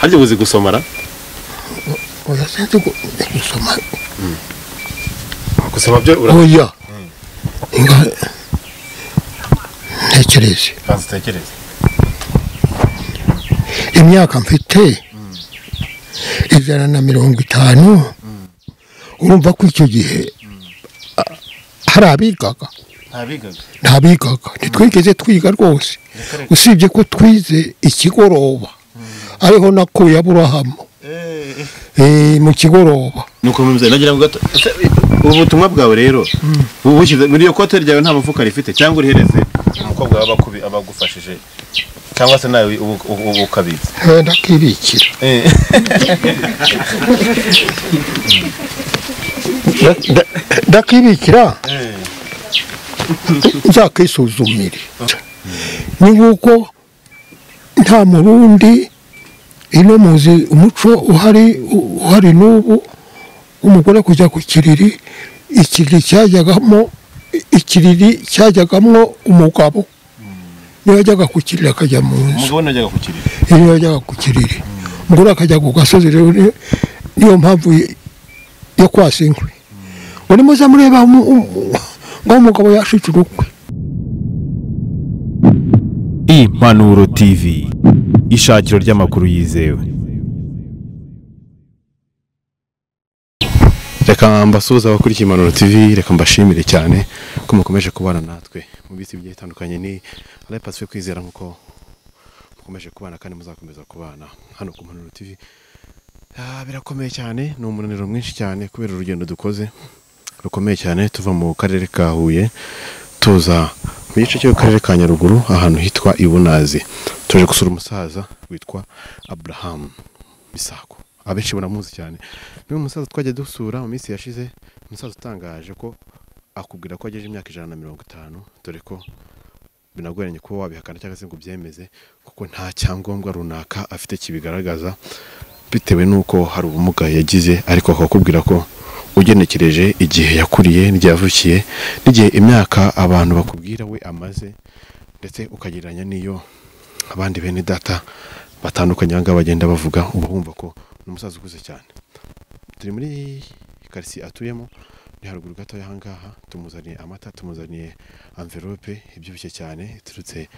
harya ubuzi gusomara? Gu- gusoma gusoma byo ura oya. Inga ntekereze. Banza utekereze. Imyaka mfite ijana na mirongo itanu. Urumva ko icyo gihe hari abigaga nta bigaga ntitwigeze twiga rwose. Usibye ko twize ikigoroba. Ariho nakuye aburahamu Eh, mu kigoroba nuko mubyeyi nagira ngo gato ese ubu butumwa bwawe rero muri iyo kote ryawe nta mufuka rifite cyangwa urihereze umukobwa abakubi- abagufashije cyangwa se nawe ubu- ubu ukabitsa Eh, ndakibikira. Nda- nda- ndakibikira? Nzakisuzumire ni nk'uko nta murundi ino muzi umuco uhari uhari n'ubu umugore kujya ku kiriri ikiriri cyajyagamo ikiriri cyajyagamwo umugabo. Niyo yajyaga ku kiriri akajya mu nzu. Umugabo najyaga ku kiriri. Iyo yajyaga ku kiriri. Umugore akajya ku gasozi rero ni- niyo mpamvu yo kwasa inkwi ngo nimuze mureba umu- umu- ngo umugabo yashitse urukwe impanuro tv ishakiro ry'amakuru yizewe. Reka mbasuhuza abakurikiye impanuro tv reka mbashimire cyane ko mukomeje kubana natwe mu biti bigiye bitandukanye ni pacifique kwizera nk'uko mukomeje kubana kandi muzakomeza kubana hano ku mpanuro tv Ah, birakomeye cyane ni umunaniro mwinshi cyane kubera urugendo dukoze. Rukomeye cyane tuva mu karere ka huye tuza mu gice cy'akarere ka nyaruguru ahantu hitwa ibunazi tuje gusura umusaza witwa abraham bisago abenshi baramuzi cyane. Ni umusaza twajya dusura mu minsi yashize umusaza utangaje ko akubwira ko agejeje imyaka ijana na mirongo itanu dore ko binagoranye kuba wabihakana cyangwa se ngo ubyemeze kuko nta cyangombwa runaka afite kibigaragaza bitewe n'uko hari ubumuga yagize ariko akakubwira ko ugenekereje igihe yakuriye n'igihe yavukiye n'igihe imyaka abantu bakubwira we amaze ndetse ukagereranya n'iyo abandi bene data batandukanye aha ngaha bagenda bavuga uba wumva ko ni umusaza ukuze cyane. Turi muri karitsiye atuyemo ni haruguru gatoya aha ngaha tumuzaniye amata tumuzaniye amverope ibyibushye cyane iturutse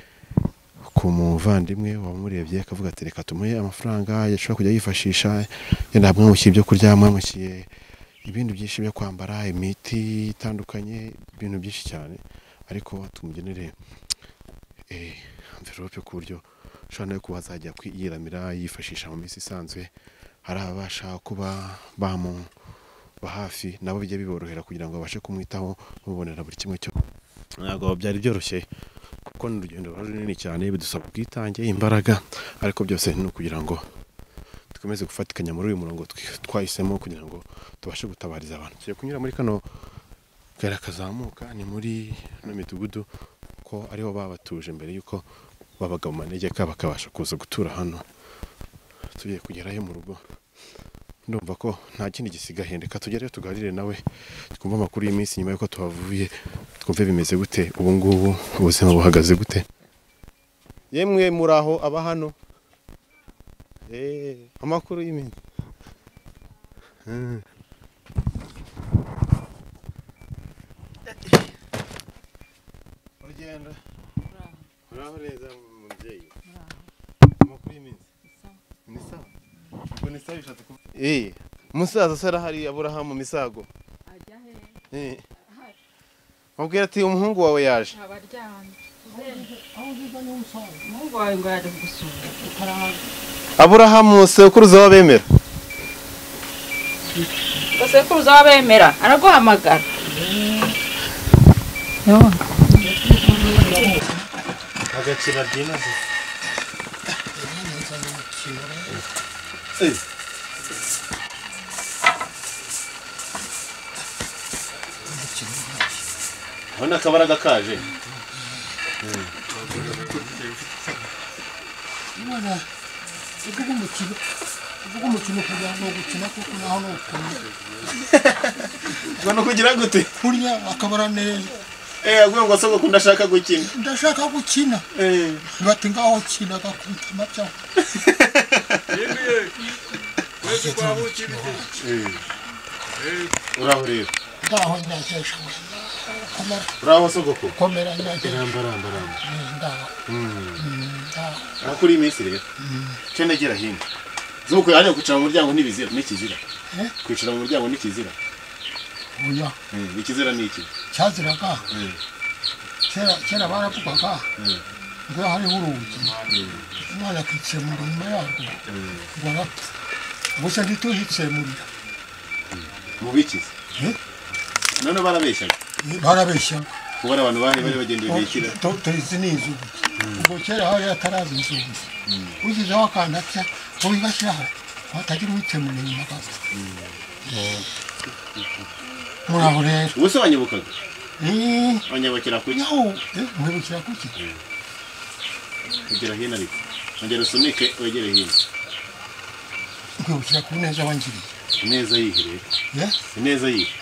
ku muvandimwe wamurebye akavuga ati reka tumuhe amafaranga yashobora kujya yifashisha yenda mwamukiye ibyo kurya mwamukiye ibindi byinshi byo kwambara imiti itandukanye ibintu byinshi cyane. Ariko tumugenere eh, amverope ku buryo ushobora nawe kuba azajya yiramira yifashisha mu minsi isanzwe. Hari ababasha kuba bamuba hafi nabo bijya biborohera kugira ngo babashe kumwitaho bamubonera buri kimwe cyo. Ntabwo byari byoroshye kuko ni urugendo runini cyane bidusaba ubwitange imbaraga ariko byose ni ukugira ngo dukomeze gufatikanya muri uyu murongo twahisemo kugira ngo tubashe gutabariza abantu. Tugiye kunyura muri kano kayira kazamuka ni muri ino midugudu ko ariho babatuje mbere y'uko babaga mu manegeka bakabasha kuza gutura hano. Tugiye kugerayo mu rugo. Ndumva ko nta kindi gisigaye. Reka tugereyo tuganire nawe. Twumve amakuru y'iminsi nyuma y'uko tuhavuye twumve bimeze gute. Ubu ngubu ubuzima buhagaze gute. Yemwe muri aho aba hano? Eh, amakuru y'iminsi. Urugendo uraho neza mubyeyi amakuru y'iminsi ni sawa. Ubwo ni sawa bishatse kuvuga eh umusaza se arahari aburahamu misago. Ajya he eh. Mubwira ati umuhungu wawe yaje? Abaryamye umuhungu wawe ngo yaje kugusura aburahamu sekuruza w'abemera basekuruza w'abemera araguhamagara. Agakina byimaze urabona akabaraga kaje uvuga umukino uvuga umukino kugira ngo gukina kuko naho ni ukuntu ngo ni ukugira gute kurya akabara neza eh aguye ngo soko ndashaka gukina. Ndashaka gukina. Eh. Bati ngaho kina agakubita amabyaho uraho rero ndaho ndakesha komera uraho sogoko komera ndakesha. Ramba ramba ndaho ndaho aho kuri iyi minsi rero. Cyo negera hino. Zuko hariya kwicara mu muryango ntibizira n'ikizira. Eh? kwicara mu muryango n'ikizira. Oya. Ikizira ni iki baravugaga Mm. ngo hariho urugi umwana akitsemura inyuma yarwo ngo arapfa gusa ntituhitsemurira mu bikize Eh? none barabeshyaga barabeshyaga kuba ari abantu bari bari bagendeye bishyira tuzi ni inzugi ubwo kera hari hataraza inzugi ugizeho akantu atya ngo wigashyiraho hatagira uhitsemura inyuma gato muraho rero ubu se wanyibukaga Eh, wanyabukira kuki yaho eh, mwibukira kuki kugera hino ariko ongera usunike wegere hino nkwibukira ku neza wangiriye ineza yihe rero Yeah? ineza yihe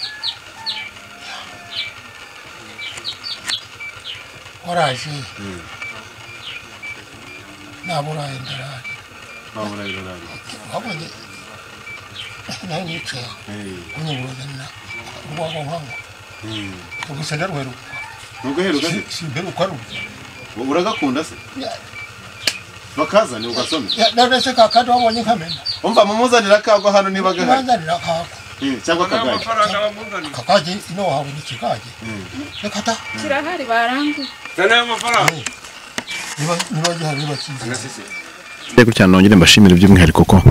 waraje naburaye ndarari wabura birorari wabonye nawe nicaye kunyunguruzana urwagwa nkanywa gusa ndarweruka ntugaheruka se simperuka rubi uragakunda se bakazane ugasome narese kakandi wabonye nkamena umva mumuzanira akagwa hano niba gahari ubanzanira kako Mm, cyangwa akagari kakage ino wahabona ikigage reka ta kirahari baranguye niba niba gihari niba kizi Yego cyane nongere mbashimire by'umwihariko ko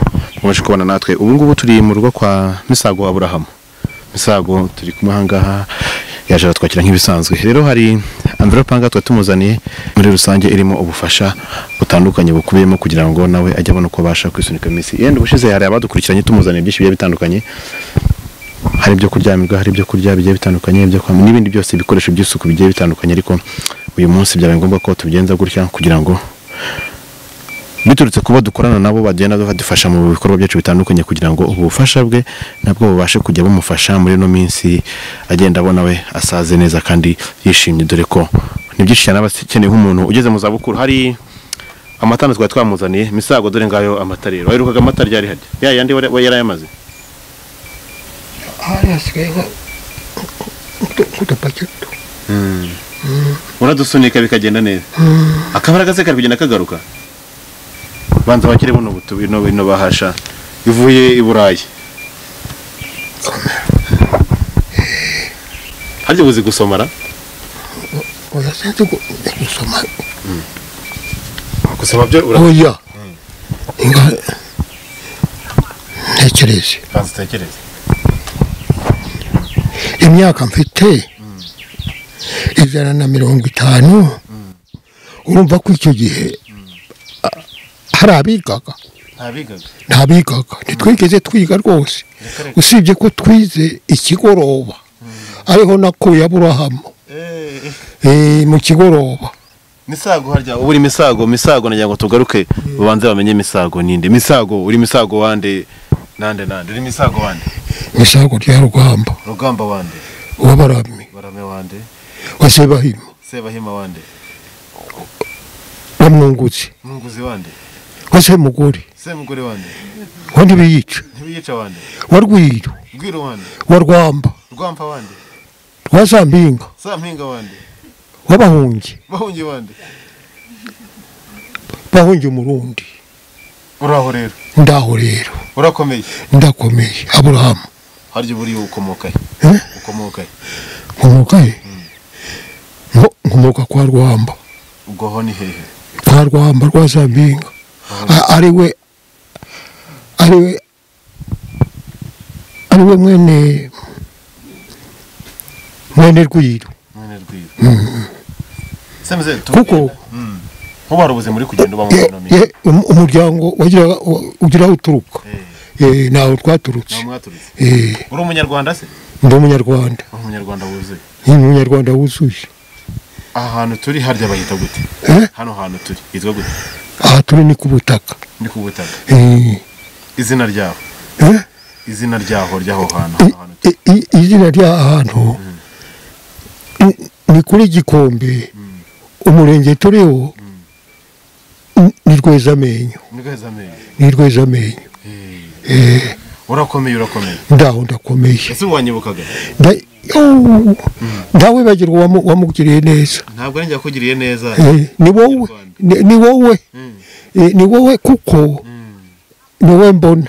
mwaje kubana natwe ubu ngubu turi mu rugo kwa Misago wa Aburahamu Misago turi kumwe aha ngaha yaje aratwakira nk'ibisanzwe. Rero hari envelope aha ngaha twari tumuzaniye muri rusange irimo ubufasha butandukanye bukubiyemo kugira ngo nawe ajye abona uko abasha kwisunika iminsi. Yenda ubushize hari abadukurikiranye tumuzaniye byinshi bigiye bitandukanye. Hari ibyo kuryamirwa hari ibyo kurya bigiye bitandukanye ibyo kwambara n'ibindi byose ibikoresho by'isuku bigiye bitandukanye. Ariko uyu munsi byabaye ngombwa ko tubigenza gutya kugira ngo biturutse kuba dukorana nabo bagenda badufasha mu bikorwa byacu bitandukanye kugira ngo ubufasha bwe nabwo bubashe kujya bumufasha muri ino minsi agenda abona we asaze neza kandi yishimye. Dore ko ni byinshi cyane aba akeneye nk'umuntu ugeze mu zabukuru. Hari amatara twari twamuzaniye. Misago dore ngayo amata rero. Waherukaga amata ryari hajya ya yandi we yarayamaze hari hasigayeho udupaki duto uradusunika bikagenda neza. Akabaraga se kari kugenda kagaruka? Banza wakire buno butu bino bino bahasha. Ivuye i burayi. Harya ubuzi gusomara? Oya sinzi gu- gusoma gusoma byo oya inga ntekereze. Urabanza utekereze imyaka mfite ijana na mirongo itanu. Urumva ko icyo gihe hari abigaga nta bigaga ntitwigeze twiga rwose usibye ko twize ikigoroba ariho nakuye aburahamu Eh, mu kigoroba misago harya ubu uri misago misago nagira ngo tugaruke babanze bamenye misago ninde misago uri misago wande nande nande uri misago wande misago rya rugamba rugamba wande w'abarami barame wande wa sebahima sebahima wande wa mwungutsi munguzi wande wa semugore semugore wande. Wa ntibiyica? Ntibiyica wande. Wa rwiru rwiro wande. Wa rwamba. Rwampa wande. Rwa zambinga sampinga wande. W'abahungi bahungi. Wande. Bahungi umurundi uraho rero ndaho rero urakomeye. Ndakomeye. Aburahamu. Harya uba uri ukomoka he Eh? ukomoka he nkomoka he Nko- nkomoka kwa rwamba. Ubwo ho ni hehe? Kwa rwamba rwa zambinga A- ari we ari we ari we mwene mwene rwiru mwene rwiro. Kuko nkuba hari ubuzima uri kugenda uba muri ye- ino minsi ye- um- umuryango ugira aho uturuka. Eh, Eh, ntaho twaturutse Eh, uri umunyarwanda se? Ndi umunyarwanda. Umunyarwanda wuzuye. Ni umunyarwanda wuzuye. Aha hantu turi harya bahita gute? Hano hantu turi hitwa gute? Aha turi ni ku butaka. Ni ku butaka. Eh, izina ryaho? Eh? izina ryaho ry'aho hantu. Izina ry'aha hantu? Ni- ni kuri gikombe. Umurenge turiho ni- ni rwezamenyo. Ni rwezamenyo. Eh, urakomeye urakomeye. Ndaho ndakomeye. Ese wanyibukaga? Nda- yoo, ndawibagirwa wamu- wamugiriye neza. Ntabwo njya kugiriye neza. Ni wowe. Ni- wowe. Ni wowe kuko ni wowe mbona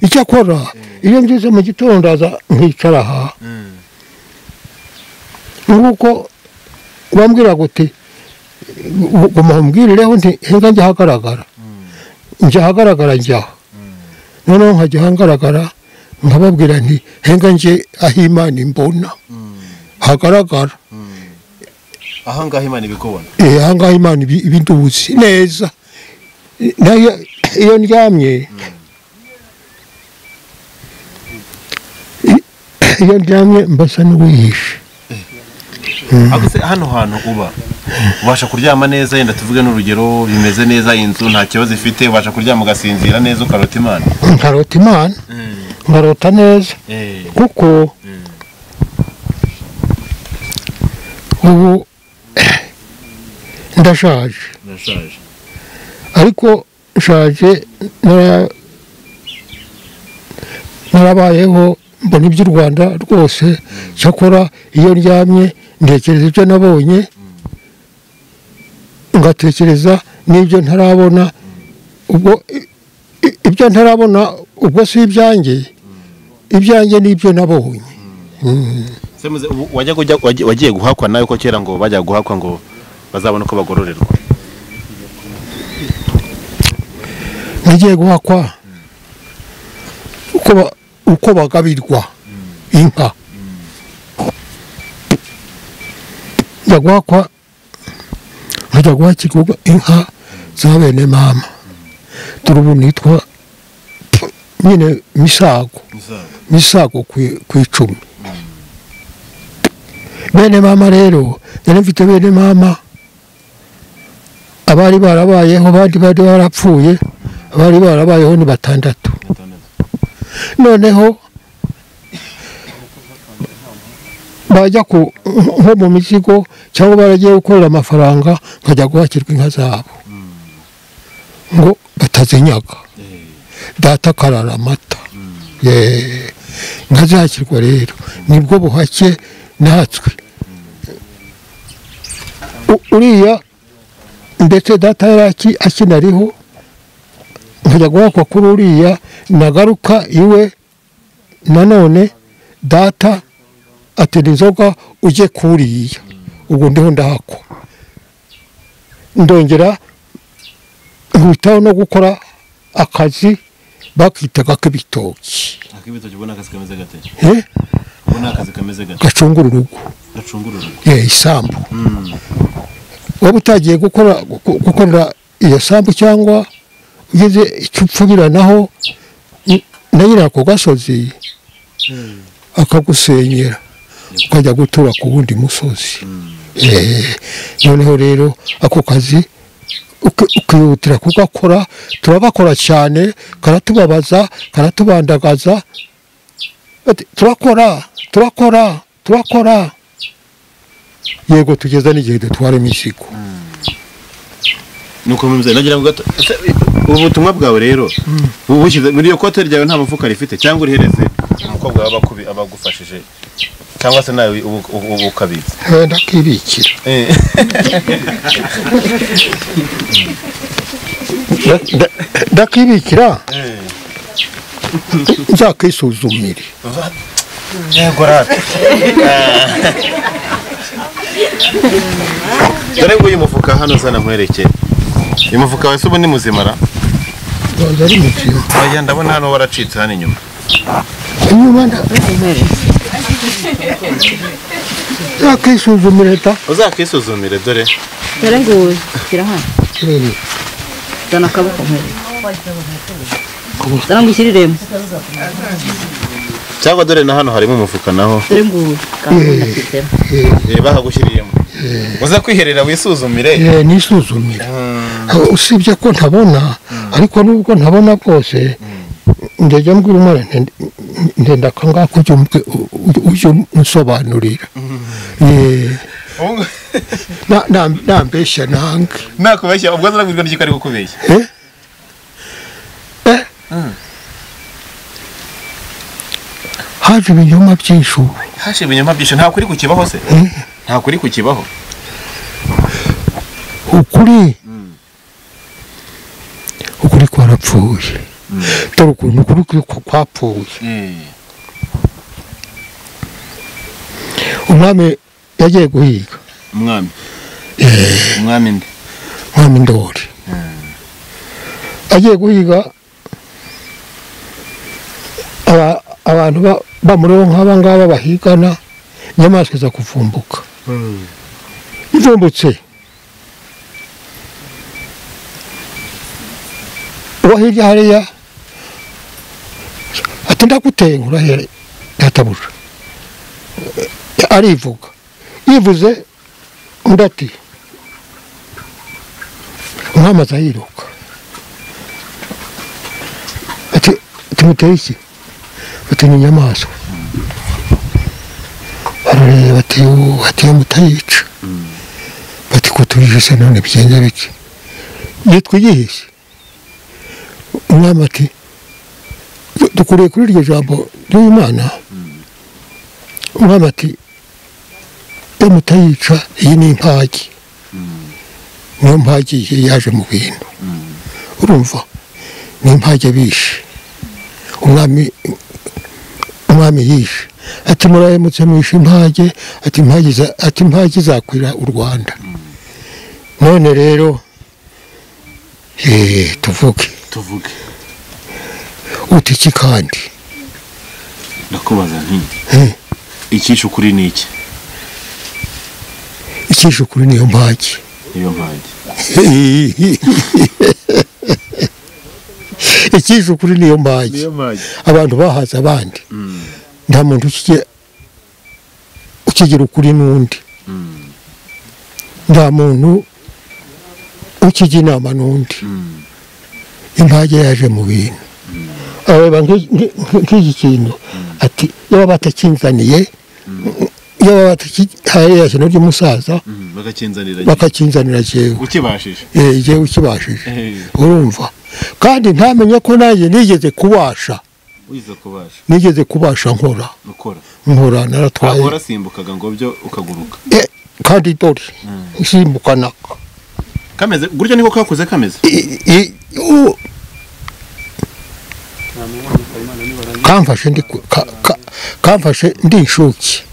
icyakora iyo ngeze mu gitondo ndaza nkicara aha nk'uko wambwiraga uti guma mbwirireho nti henga njya ahagaragara njya ahagaragara njyaho noneho nkajya ahagaragara nkababwira nti henga njye aho imana imbona hagaragara aha ngaha imana ibikubona Eh, aha ngaha imana ibi- ibinduzi neza na yo iyo ndyamye iyo ndyamye mbasa n'uwihishe se hano hantu uba. Ubasha kuryama neza yenda tuvuge n'urugero bimeze neza inzu nta kibazo ifite. Ubasha kuryama ugasinzira neza ukarota imana. Nkarota imana. Nkarota neza. Eh, kuko ubu ndashaje ariko nshaje nara- narabayeho mbona iby'u rwanda rwose cyakora iyo ndyamye ntekereza ibyo nabonye ngatekereza n'ibyo ntarabona ubwo ibyo ntarabona ubwo si ibyanjye ibyanjye ni ibyo nabonye wagiye guhakwa nawe ko kera ngo bajya guhakwa ngo bazabone uko bagororerwa. Nagiye guhakwa uko bagabirwa inka. Njya guhakwa nkajya guhakirwa inka za bene mama. Turubu ubu nitwa nyine misago. Misago ku icumi bene mama rero yari mfite bene mama abari barabayeho abandi bari barapfuye abari barabayeho ni batandatu. Noneho bajya nko mu mizigo cyangwa baragiye gukorera amafaranga nkajya guhakirwa inka zabo. Ngo batazinyaga. Data akarara amata. Zihakirwa rero. Nibwo buhake natwe U- uriya ndetse data yari aki- akinariho nkajya guhakwa kuri uriya nagaruka iwe nanone data atera inzoga ujye kuriya ubwo ndiho ndahakwa. Ndongera nkitaho no gukora akazi bakitaga k'ibitoki. Eh, gacungura urugo. Eh, isambu. Waba utagiye gukorera iyo sambu cyangwa ugeze icyo upfubiranaho n- na nyiri ako gasozi akagusenyera ukajya gutura ku wundi musozi. Eh, noneho rero ako kazi uki- ukihutira kugakora turagakora cyane karatubabaza karatubandagaza. Turakora turakora turakora. Yego tugeza n'igihe dutwara imizigo nuko mumeze nagira ngo ubu butumwa bwawe rero ubu bushyize muri iyo kote ryawe nta mufuka rifite cyangwa urihereze umukobwa wawe abagufashije cyangwa se nawe ubu- ukabitsa Eh, ndakibikira Nda- nda- ndakibikira? Nzakisuzumire yego rata dore ngo uyu mufuka hano zana nkwereke uyu mufuka wese ubu ni muzima ra? Ari muzima oya ndabona hano waracitse hano inyuma. Inyuma nzakisuzumire da uzakisuzumire dore. Dore nguyu shyira hano. Zana akaboko nkwereke zana ngo ushyiriremo cyangwa dore na hano harimo umufuka naho? Kandi nashyizemo Eh, bahagushyiriyemo uza kwiherera wisuzumire? Eh, nisuzumire. Usibye ko ntabona ariko nubwo ntabona bwose ndajya mbwira umwana ndenda akangaka ujye umbe- u- ujye unsobanurira Eh, na- na- nambeshya nange. Nakubeshya ubwo azarabwirwa n'igiko ari kukubeshya Eh? Eh, haje ibinyoma byinshi ubu hashe ibinyoma byinshi nta kuri kukibaho se? Nta kuri kukibaho ukuri? Ukuri kwarapfuye. Dore ukuntu ukuri kuri ku- kwapfuye. Umwami yagiye guhiga. Umwami? Umwami nde? Umwami ndori agiye guhiga abantu ba- bamuriho nk'aba ngaba bahigana inyamaswa iza kuvumbuka ivumbutse. Uwo hirya hariya ati ndaguteye nkurahere databuja arivuga. Yivuze undi ati umwami aza yiruka. Ati tumuteye iki? Ati ni inyamaswa arareba ati "Ubu, ati iyo mutayica bati ko tuyishe none bigenda bike yitwa iyihishe umwami ati "Du- dukuriye kuri iryo jambo ry'imana umwami ati iyo mutayica iyi ni impagi niyo mpagi yaje mu bintu urumva ni impagi bishe umwami umwami yishe. Ati murahemutse mwishe impage ati impagi izakwira u rwanda. None rero eh, tuvuge tuvuge uti iki kandi? Ndakubaza nti Eh, icyishe ukuri ni iki? Icyishe ukuri niyo mpagi niyo mpagi icyishe ukuri niyo mpagi abantu bahaze abandi. Nta muntu ukigira ukigira ukuri n'undi. Nta muntu ukijya inama n'undi. Impage yaje mu bintu. Areba nk'i- nk'i- nk'iki kintu. Ati iyo baba batakinzaniye iyo baba batakihaye ya kintu ry'umusaza bakakinzanira jewe ukibashije. Eh, Eh. urumva? Kandi ntamenye ko nanjye nigeze kubasha. Nigeze kubasha nkora. Nkora naratwaye. Ntabwo warasimbukaga ngo byo ukaguruka. Eh, kandi dore nsimbukana. Kameze gutyo niko kakuze kameze? Kamfashe ndi kamfashe ndi inshuke.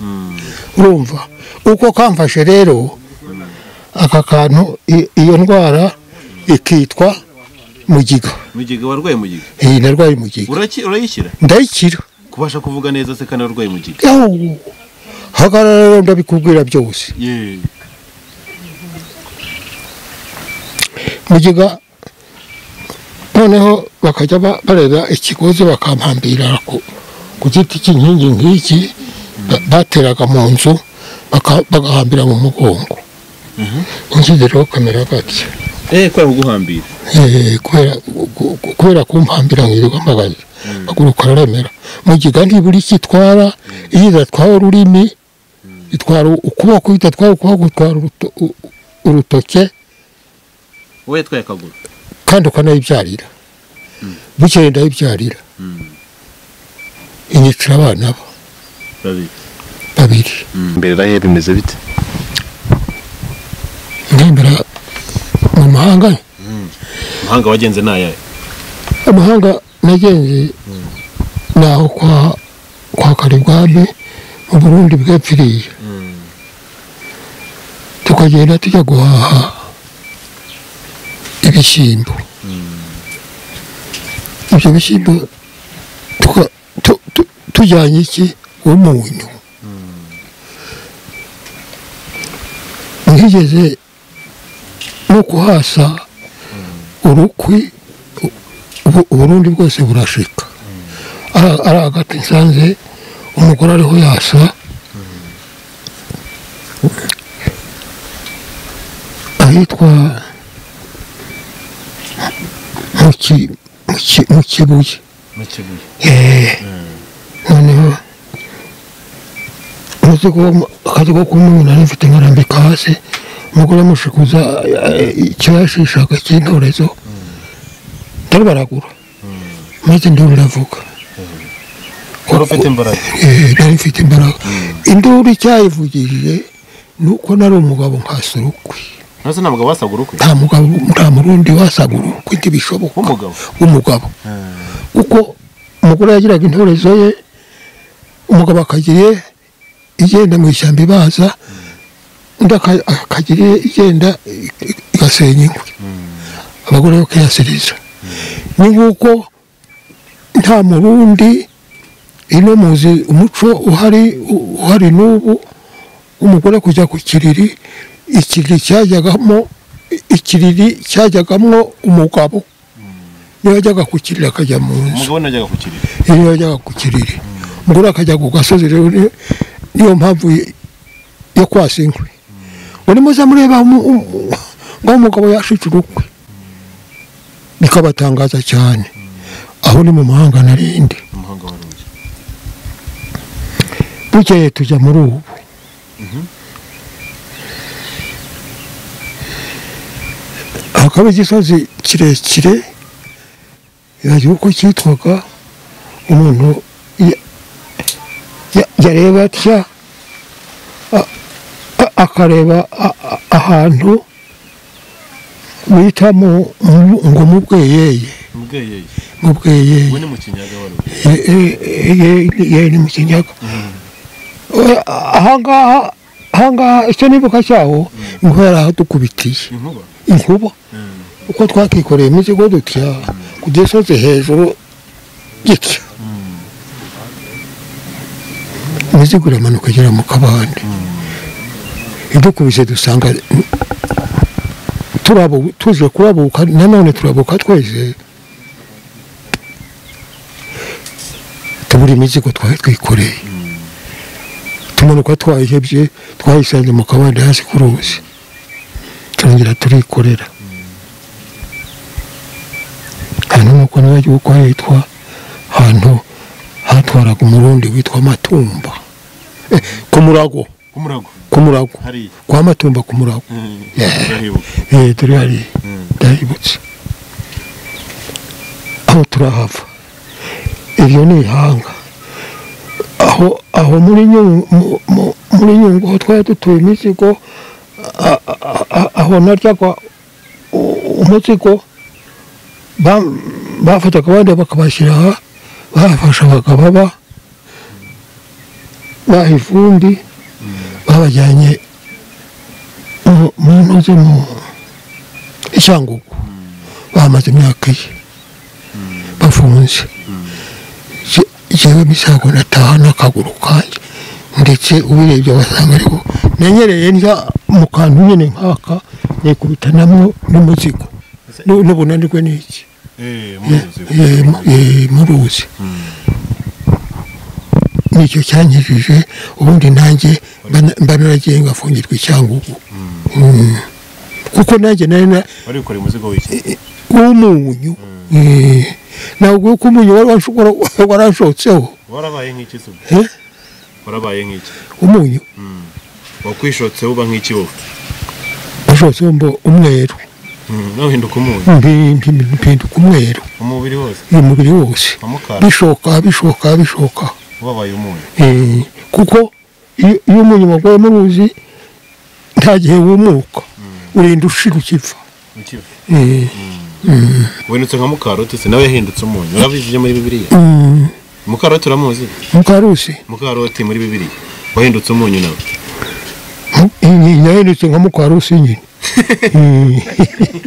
Urumva? Uko kamfashe rero aka kantu iyo ndwara ikitwa mugiga mugiga warwaye mugiga iyi narwaye mugiga urayishyira? Ndayikira kubasha kuvuga neza se kandi warwaye mugiga hagarara ndabikubwira byose. Mugiga noneho bakajya ba- bareba ikigozi bakampambira ku, giti cy'inkingi nk'iki ba- bateraga mu nzu bagahambira mu mugongo. Inkingi rero kamera gatya eh kwa kuguhambira. Eh, kubera ku- ku- kubera kumpambira nkirirwa mbabaye maguru kararemera. Mugiga ntibura icyo itwara iyo idatwaye ururimi itwara ukuboko iyo idatwaye ukuboko itwara urutoke. Wowe yatwaye akaguru kandi ukanayibyarira. Bukeye ndayibyarira. Inyicira abana ba babiri. Mbere rahe bimeze bite? Ndembera mu mahanga umuhanga wagenze nayaye amahanga nagenze ni aho kwa karibwami mu burundi bwepfiriye. Tukagenda tujya guhaha ibishyimbo. Ibyo bishyimbo tujyanye iki? Umunyu. Ntigeze no kuhasa urukwi uburundi bwose burashika ari hagati nsanze umugore ariho yasa ahitwa mu ki- mu ki- mu kibuye Eh, noneho akazi ko kumunyu nari mfite nkarambika hasi umugore amushikuza eh, icyo yashishaga cy'intorezo dore baragura maze induru iravuga wari ufite imbaraga Eh, nari mfite imbaraga induru icyayivugije ni uko nari umugabo nkasura ukwe nta mugabo wasaga urukwe nta mugabo nta murundi wasaga urukwe ntibishoboka w'umugabo kuko umugore yagiraga intorezo ye umugabo akagira igenda mu ishyamba ibaza undi aka- akagira igenda igasenya inkwi abagore bakiyasiriza ni nk'uko nta murundi ino muzi umuco uhari uhari n'ubu w'umugore kujya ku kiriri ikiriri cyajyagamo ikiriri cyajyagamwo umugabo. Niyo yajyaga ku kiriri akajya mu nzu. Umugabo najyaga ku kiriri. Iyo yajyaga ku kiriri. Umugore akajya ku gasozi rero ni- niyo mpamvu yo kwasa inkwi muri muze mureba ngo umugabo yashitse urukwe bikabatangaza cyane aho ni mu mahanga narindi bukeye tujya muri ubu. Hakaba igisozi kirekire yagira uko cyitwaga umuntu ya- ya- yareba atya. Akareba ahantu bita ngo mu bweyeye. Mu bweyeye. We ni mu kinyaga We, ahangaha ahangaha icyo nibuka cyaho inkuba yari ahadukubitiye inkuba? Inkuba? Uko twakikoreye imizigo dutya ku gisozi hejuru gitya. Imizigo iramanuka igera mu kabande. Idukubise dusanga tuje kurabuka nanone turabuka twese tubura imizigo twari twikoreye tumanuka twayihebye twayisanze mu kabande hasi ku ruzi turongera turikorera hanyuma uko nibagiwe uko hitwa ahantu hatwaraga umurundi witwa matumba Eh, ku murago umurago ku murago. Kwa matumba ku murago. Urahibuka Eh, turi hariya. Ndahibutse aho turahava. Iryo ni ihanga. Aho muri nyungu aho twari dutuye imizigo aho naryaga umuzigo ba- bafataga abandi bakabashyira aha bafashe bakababa baha ivumbi. Babajyanye mu- ntuze mu icyangugu bamaze imyaka ye bafunze. Jewe misago nataha n'akaguru kanjye ndetse ubirebye wasanga ariko nanyereye ndya mu kantu nyine nkaka nikubita namwo n'umuzigo Nu- n'ubunanirwe n'iki? Eh muruzi ni cyo cyanyijije ubundi nanjye naragiye ngafungirwa icyangugu Mm. kuko nanjye nari na wari wikoreye umuzigo w'iki? W'umunyu Eh, ntabwo yuko umunyu warashotseho warabaye nk'iki Eh? warabaye nk'iki umunyu wakwishotse uba nk'iki wowe washotseho mbo umweru nawe uhinduka umunyu mpinduka umweru umubiri wose? Umubiri wose. Bishoka bishoka bishoka. Wabaye umunyu Eh, kuko iyo iyo umunyu waguye mu ruzi nta gihe wumuka urinda ushira ukiva. Ukiva. Eh, wendutse nka mukaroti se nawe yahindutse umunyu. Urabizi ibyo muri bibiliya? Mm, mukaroti uramuzi? Mukarusi. Mukaroti muri bibiliya. Wahindutse umunyu nawe? Yahindutse nka mukarusi nyine.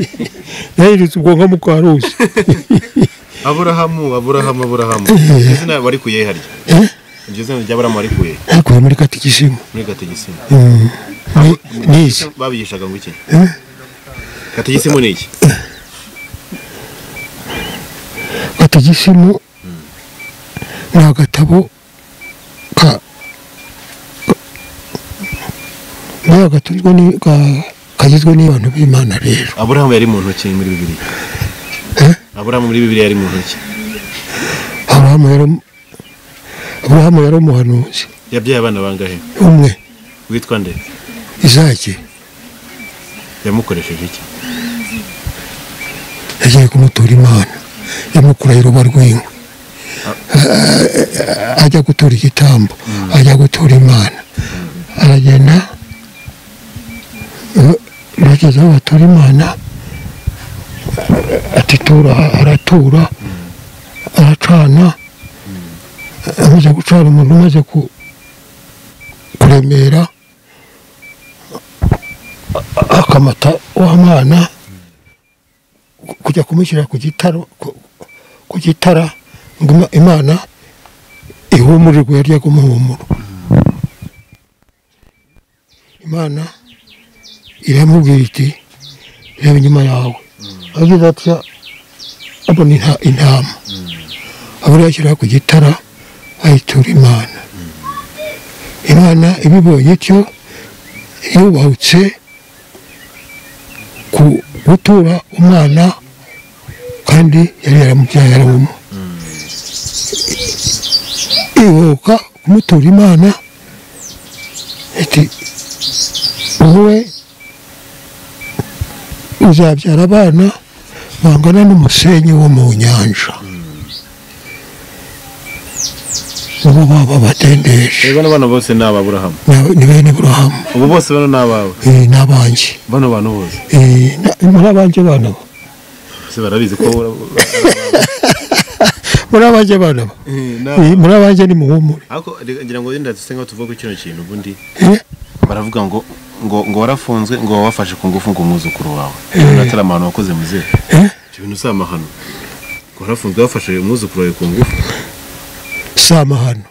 Yahindutse ubwo nka mukarusi. Aburahamu aburahamu aburahamu. Iryo zina wari kuye harya? Eh? Iryo zina ry'aburahamu wari kuye arikuye muri katikisimu muri gategisimu Mm. Ni- nizi babigishaga ngo iki? Eh? gategisimu ni iki? Katigisimu ni agatabo ka ni ka- kagizwe n'abantu b'imana rero. Aburahamu yari mu ntoki muri bibiliya. Eh? aburahamu muri bibiliya yari mu ntoki. Aburahamu yari aburahamu yari umuhanuzi yabyaye abana bangahe? Umwe. Witwa nde? Izaki yamukoresheje iki? Yagiye kumutura imana. Yamukuraho uruba rw'inkwi Ah, ajya gutura igitambo. Ajya gutura imana. Aragenda. Eh, bageze aho batura imana. Atitura aratura. Aracana. Amaze gucana umuntu umaze ku- kuremera akamata wa mwana kujya kumushyira ku gitaro ku- gitara ngo Ima- imana ihumurirwe yarya kumuhumuro imana iramubwira iti reba inyuma yawe agize atya abona inta- intama abura yashyira ku gitara ayitura imana imana ibibonye cyo yubahutse ku gutura umwana kandi yari yaramubyaye ari umwe ibuka kumutura imana iti wowe uzabyara abana bangana n'umusenyi wo mu nyanja ubu baba batendeje rero bano bose ni ababurahamu Ni- ni bene burahamu ubu bose bano ni abawe eh, n'abanjye bano bantu bose Eh, muri abanjye bana bo bose barabizi ko muri abanjye Eh, muri abanjye ni muhumure ariko ngira ngo wenda duse nkaho tuvuga kino kintu ubundi Eh, baravuga ngo ngo ngo warafunzwe ngo wafashe ku ngufu ngo umwuzukuru wawe Eh. natari amahano wakoze muzehe eh, ibyo bintu si amahano ngo warafunzwe wafashe umwuzukuru wawe ku ngufu si amahano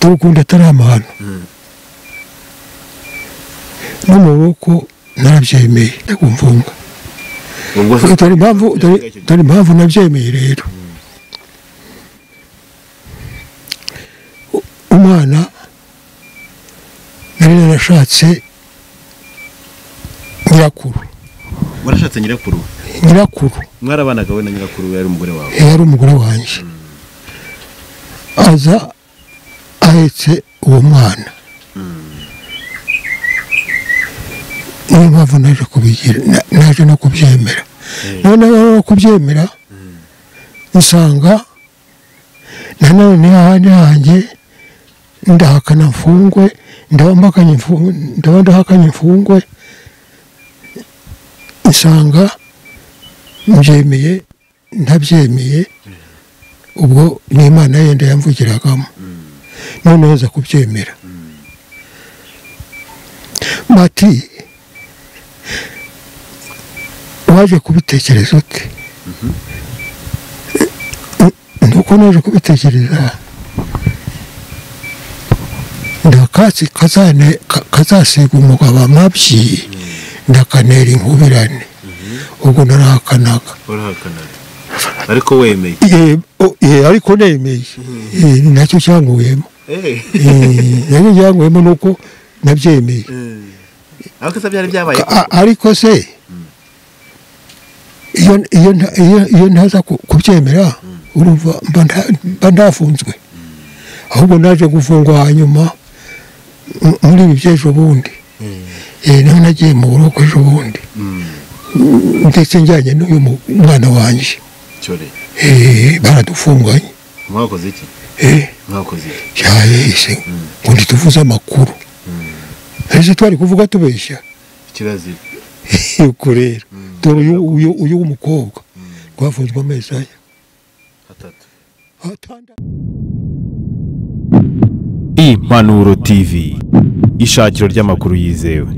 turukunda atari amahano no mu buboko narabyemeye ubwo dore impamvu dore- dore impamvu nabyemeye rero. Umwana nari narashatse nyirakuru. Warashatse nyirakuru? Nyirakuru. Mwarabanaga we na nyirakuru yari umugore wawe? Yari umugore wanjye aza ahetse uwo mwana niyo mpamvu naje kubigira na- naje no kubyemera. Noneho no kubyemera nsanga nanone hahandi hanjye ndahakana mfungwe ndaba ndahakanye mfungwe nsanga mbyemeye ntabyemeye ubwo ni imana yenda yamvugiragamo noneho nza kubyemera. Bati waje kubitekereza ute? Nuko naje kubitekereza. Ndakatsi kazasiga umugabo amabyi ndakanera inkubirane. Ubwo narahakanaga ariko wemeye? Ariko nemeye. Ni na cyo Eh. Eh, na cyo cyankuyemo nuko nabyemeye. Ariko se byari byabaye? A- ariko se iyo iyo nta- iyo- iyo ntaza ku- kubyemera urumva mba ndafunzwe. Ahubwo naje gufungwa hanyuma muri ibi by'ejo bundi. Eh, ni ho nagiye mu buroko ejo bundi. Ndetse njyanye n'uyu mwana wanjye cyore Eh, baradufunganye mwakoze iki Eh, mwakoze iki cyahise ngo ntituvuze amakuru ese twari kuvuga tubeshya kirazira uko rero dore uyu uyu w'umukobwa rwafunzwe amezi aya atatu atandatu impanuro tv ishakiro ry'amakuru yizewe.